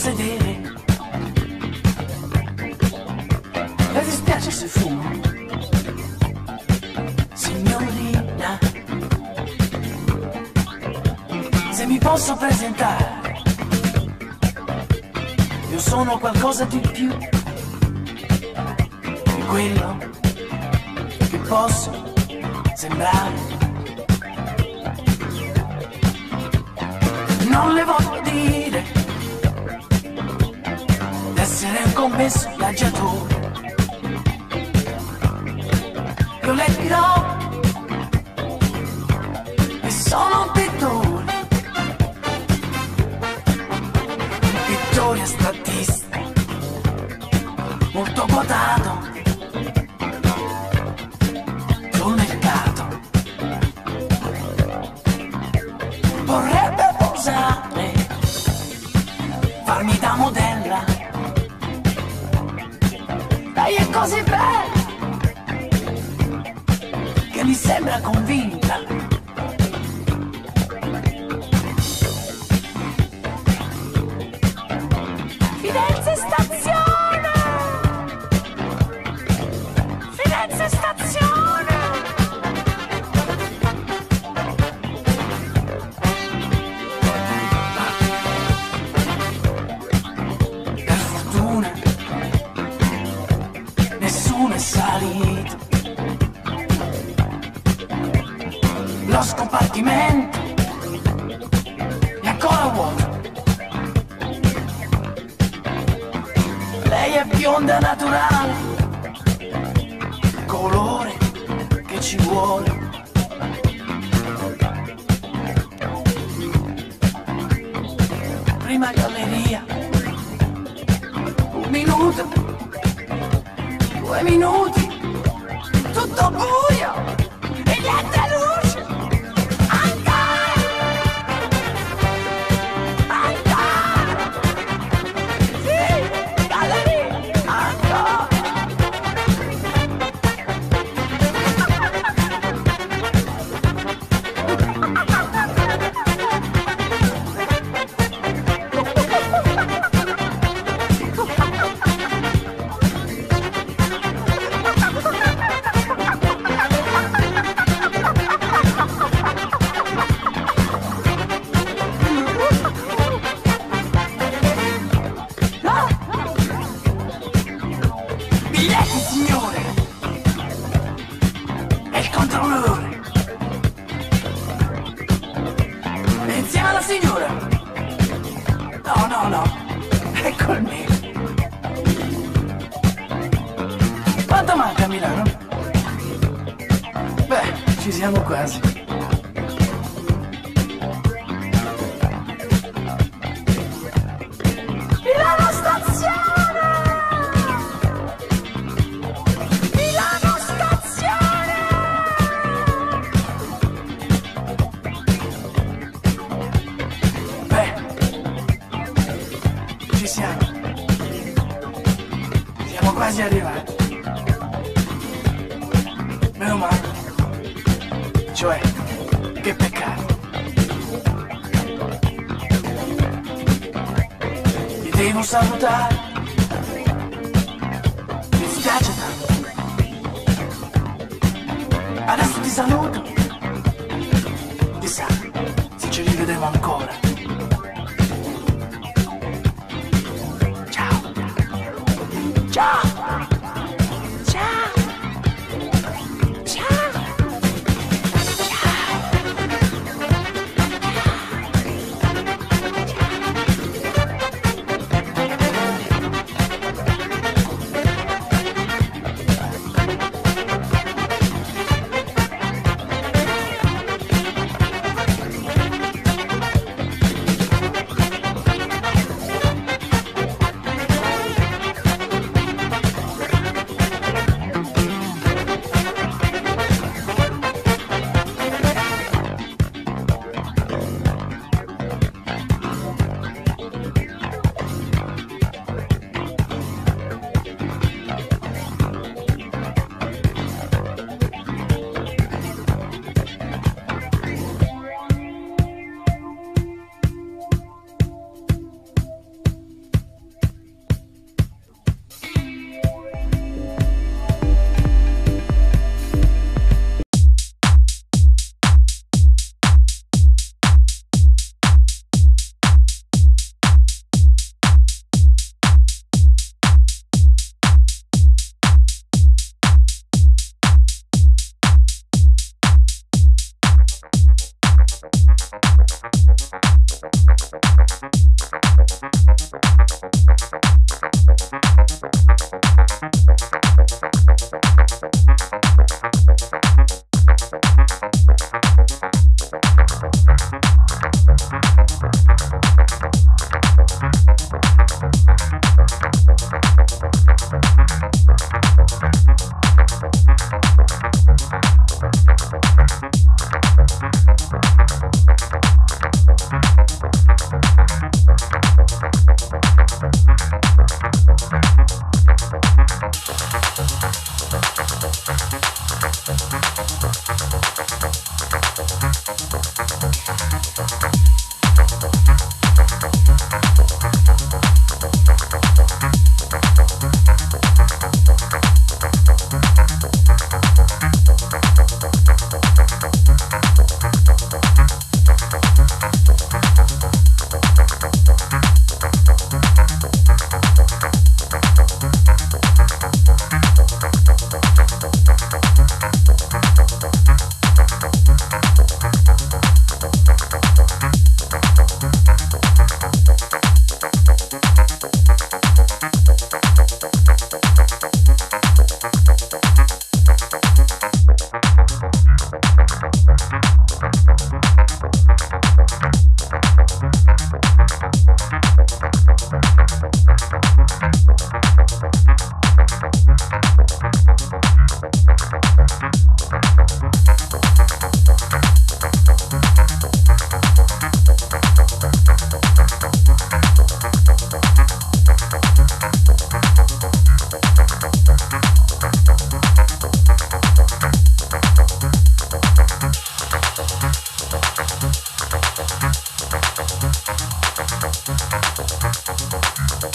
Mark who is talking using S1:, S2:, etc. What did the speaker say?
S1: sedere. Le dispiace se fumo, signorina, se mi posso presentare, io sono qualcosa di più di quello che posso sembrare. Commesso viaggiatore. Io le dirò che sono un pittore, un pittore astrattista, molto quotato Lei è così bella che mi sembra convinta. Firenze stazione! Firenze stazione! Lo scompartimento è ancora vuoto. Lei è bionda naturale, colore che ci vuole. Prima galleria, un minuto, due minuti, tutto buio e niente luce. Signora! No, no, no! È col me! Quanto manca a Milano? Beh, ci siamo quasi. Ci siamo. Siamo quasi arrivati. Meno male. Cioè, che peccato. Ti devo salutare. Mi spiace tanto. Adesso ti saluto.